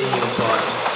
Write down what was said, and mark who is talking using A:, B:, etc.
A: in your body.